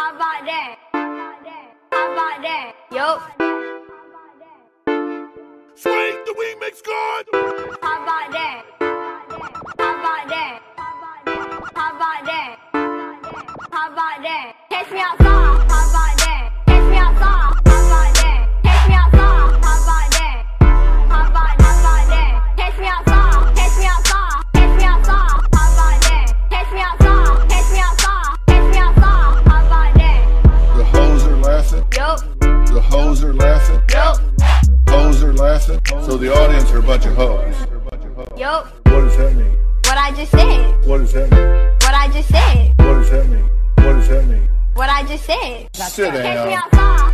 How about that? How about that? Yup. Swing the remix god. How about that? How about that? How about that? How about that? Catch me outside. How about that? Hoes are laughing. Yup. Hoes are laughing. So the audience are a bunch of hoes. Yup. What does that mean? What I just said. What does that mean? What I just said. What does that mean? What does that mean? What I just said. Sit down.